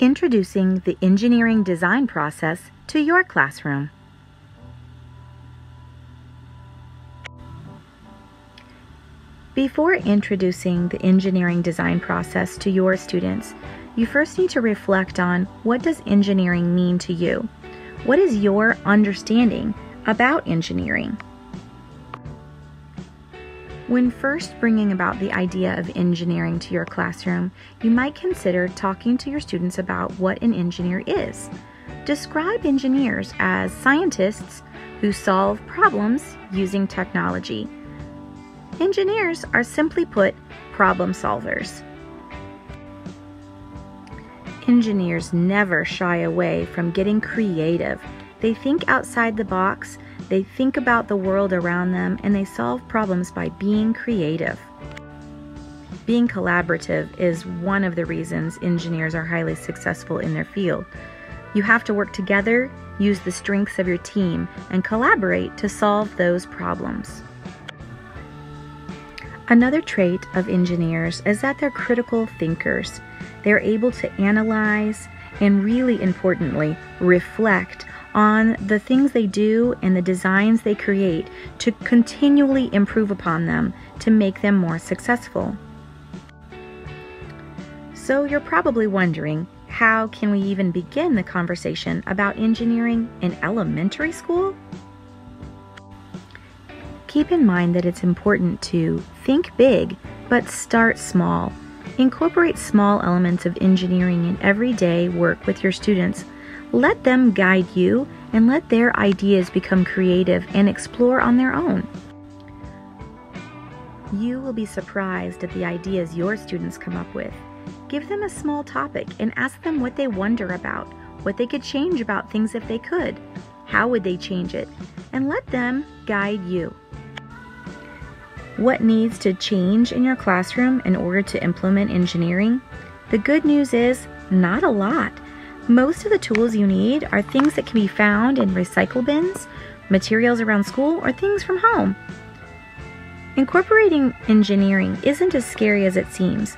Introducing the engineering design process to your classroom. Before introducing the engineering design process to your students, you first need to reflect on what does engineering mean to you? What is your understanding about engineering? When first bringing about the idea of engineering to your classroom, you might consider talking to your students about what an engineer is. Describe engineers as scientists who solve problems using technology. Engineers are simply put problem solvers. Engineers never shy away from getting creative. They think outside the box they think about the world around them and they solve problems by being creative. Being collaborative is one of the reasons engineers are highly successful in their field. You have to work together, use the strengths of your team, and collaborate to solve those problems. Another trait of engineers is that they're critical thinkers. They're able to analyze and, really importantly, reflect on the things they do and the designs they create to continually improve upon them to make them more successful. So you're probably wondering, how can we even begin the conversation about engineering in elementary school? Keep in mind that it's important to think big, but start small. Incorporate small elements of engineering in everyday work with your students let them guide you and let their ideas become creative and explore on their own. You will be surprised at the ideas your students come up with. Give them a small topic and ask them what they wonder about, what they could change about things if they could, how would they change it, and let them guide you. What needs to change in your classroom in order to implement engineering? The good news is, not a lot. Most of the tools you need are things that can be found in recycle bins, materials around school, or things from home. Incorporating engineering isn't as scary as it seems.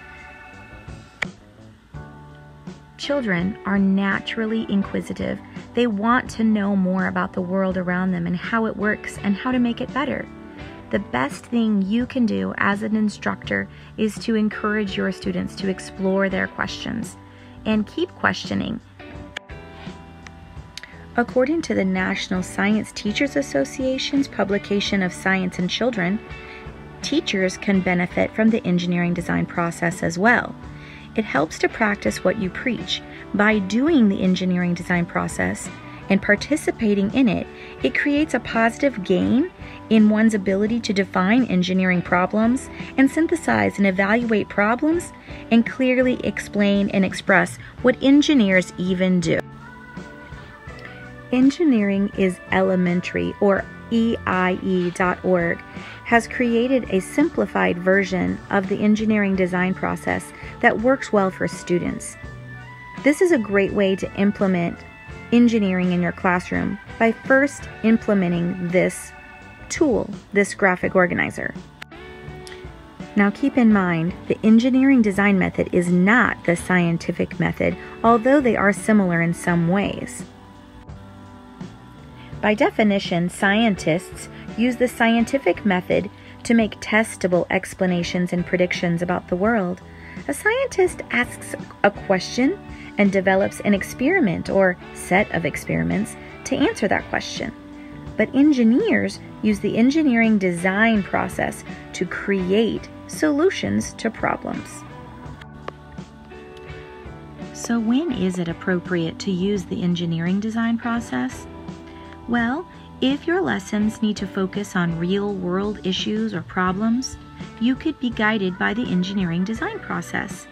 Children are naturally inquisitive. They want to know more about the world around them and how it works and how to make it better. The best thing you can do as an instructor is to encourage your students to explore their questions and keep questioning According to the National Science Teachers Association's publication of Science and Children, teachers can benefit from the engineering design process as well. It helps to practice what you preach. By doing the engineering design process and participating in it, it creates a positive gain in one's ability to define engineering problems and synthesize and evaluate problems and clearly explain and express what engineers even do. Engineering is Elementary, or EIE.org, has created a simplified version of the engineering design process that works well for students. This is a great way to implement engineering in your classroom by first implementing this tool, this graphic organizer. Now keep in mind, the engineering design method is not the scientific method, although they are similar in some ways. By definition, scientists use the scientific method to make testable explanations and predictions about the world. A scientist asks a question and develops an experiment or set of experiments to answer that question. But engineers use the engineering design process to create solutions to problems. So, when is it appropriate to use the engineering design process? Well, if your lessons need to focus on real world issues or problems, you could be guided by the engineering design process.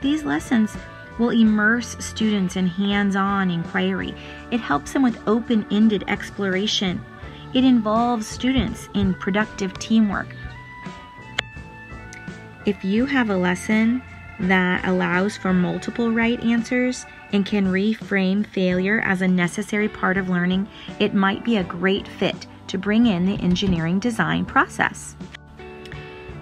These lessons will immerse students in hands on inquiry. It helps them with open ended exploration. It involves students in productive teamwork. If you have a lesson that allows for multiple right answers, and can reframe failure as a necessary part of learning, it might be a great fit to bring in the engineering design process.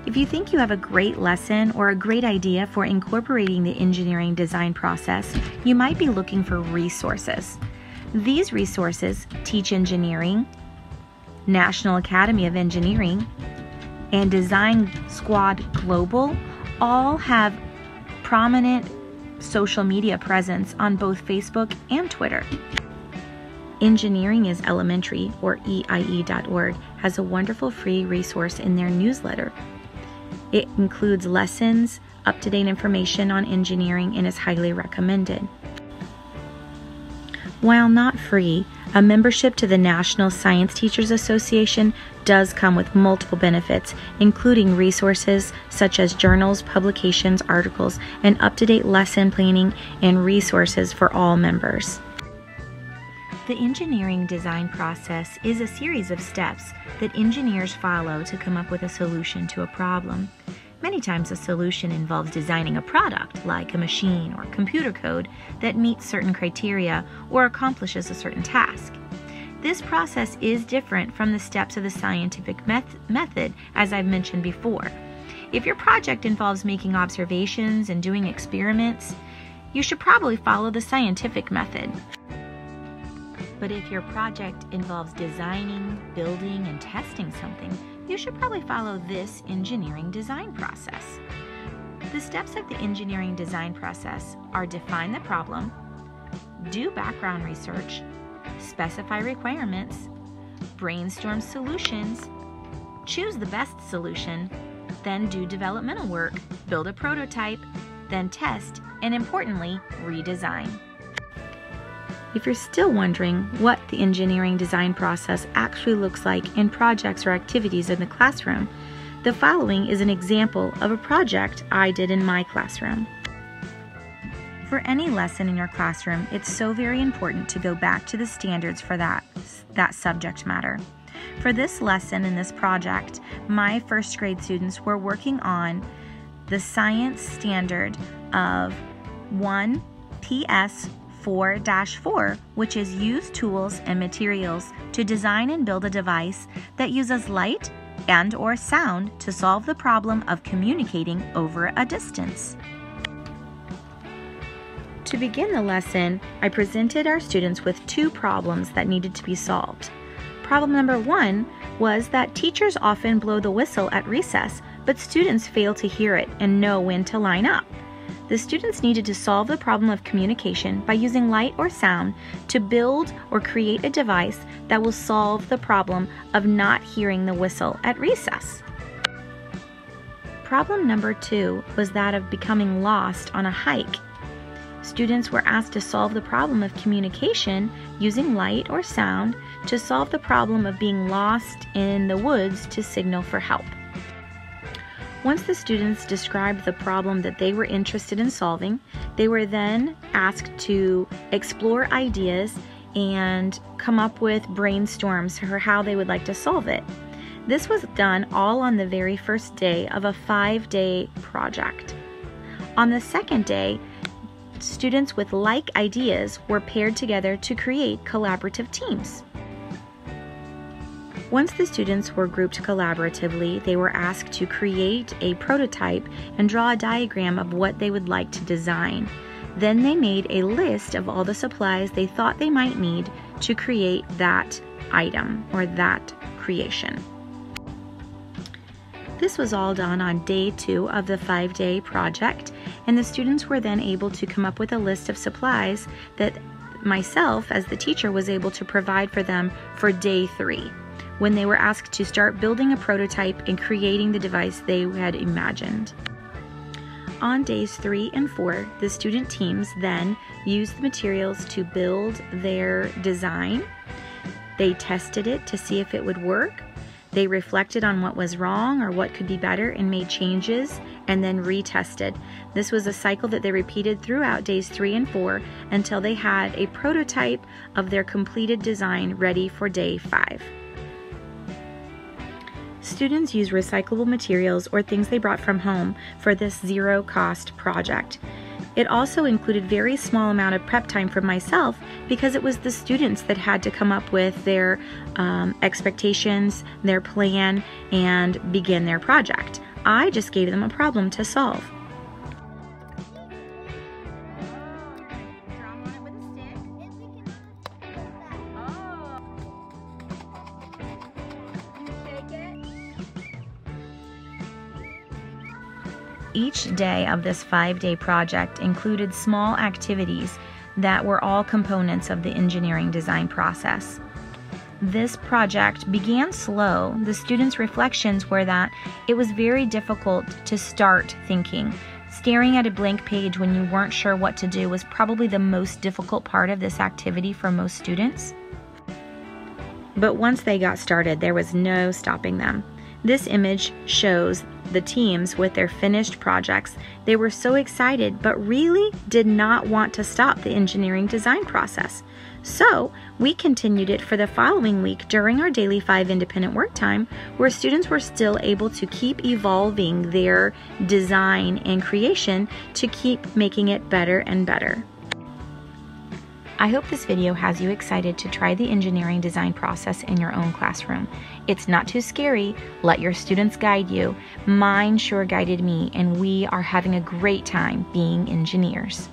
If you think you have a great lesson or a great idea for incorporating the engineering design process, you might be looking for resources. These resources Teach Engineering, National Academy of Engineering, and Design Squad Global all have prominent social media presence on both Facebook and Twitter. Engineering is Elementary, or EIE.org, has a wonderful free resource in their newsletter. It includes lessons, up to date information on engineering, and is highly recommended. While not free, a membership to the National Science Teachers Association does come with multiple benefits, including resources such as journals, publications, articles, and up to date lesson planning and resources for all members. The engineering design process is a series of steps that engineers follow to come up with a solution to a problem. Many times, a solution involves designing a product, like a machine or computer code, that meets certain criteria or accomplishes a certain task. This process is different from the steps of the scientific meth- method, as I've mentioned before. If your project involves making observations and doing experiments, you should probably follow the scientific method. But if your project involves designing, building, and testing something, you should probably follow this engineering design process. The steps of the engineering design process are define the problem, do background research, specify requirements, brainstorm solutions, choose the best solution, then do developmental work, build a prototype, then test, and importantly, redesign. If you're still wondering what the engineering design process actually looks like in projects or activities in the classroom, the following is an example of a project I did in my classroom. For any lesson in your classroom, it's so very important to go back to the standards for that, that subject matter. For this lesson in this project, my first grade students were working on the science standard of 1 PS 4 4, which is use tools and materials to design and build a device that uses light and or sound to solve the problem of communicating over a distance. To begin the lesson, I presented our students with two problems that needed to be solved. Problem number one was that teachers often blow the whistle at recess, but students fail to hear it and know when to line up the students needed to solve the problem of communication by using light or sound to build or create a device that will solve the problem of not hearing the whistle at recess. Problem number two was that of becoming lost on a hike. Students were asked to solve the problem of communication using light or sound to solve the problem of being lost in the woods to signal for help. Once the students described the problem that they were interested in solving, they were then asked to explore ideas and come up with brainstorms for how they would like to solve it. This was done all on the very first day of a five day project. On the second day, students with like ideas were paired together to create collaborative teams. Once the students were grouped collaboratively, they were asked to create a prototype and draw a diagram of what they would like to design. Then they made a list of all the supplies they thought they might need to create that item or that creation. This was all done on day two of the five day project, and the students were then able to come up with a list of supplies that myself, as the teacher, was able to provide for them for day three when they were asked to start building a prototype and creating the device they had imagined. On days three and four, the student teams then used the materials to build their design. They tested it to see if it would work. They reflected on what was wrong or what could be better and made changes and then retested. This was a cycle that they repeated throughout days three and four until they had a prototype of their completed design ready for day five. Students use recyclable materials or things they brought from home for this zero cost project. It also included very small amount of prep time for myself because it was the students that had to come up with their um, expectations, their plan, and begin their project. I just gave them a problem to solve. Each day of this five day project included small activities that were all components of the engineering design process. This project began slow. The students' reflections were that it was very difficult to start thinking. Staring at a blank page when you weren't sure what to do was probably the most difficult part of this activity for most students. But once they got started, there was no stopping them. This image shows the teams with their finished projects. They were so excited, but really did not want to stop the engineering design process. So, we continued it for the following week during our daily 5 independent work time, where students were still able to keep evolving their design and creation to keep making it better and better. I hope this video has you excited to try the engineering design process in your own classroom. It's not too scary. Let your students guide you. Mine sure guided me, and we are having a great time being engineers.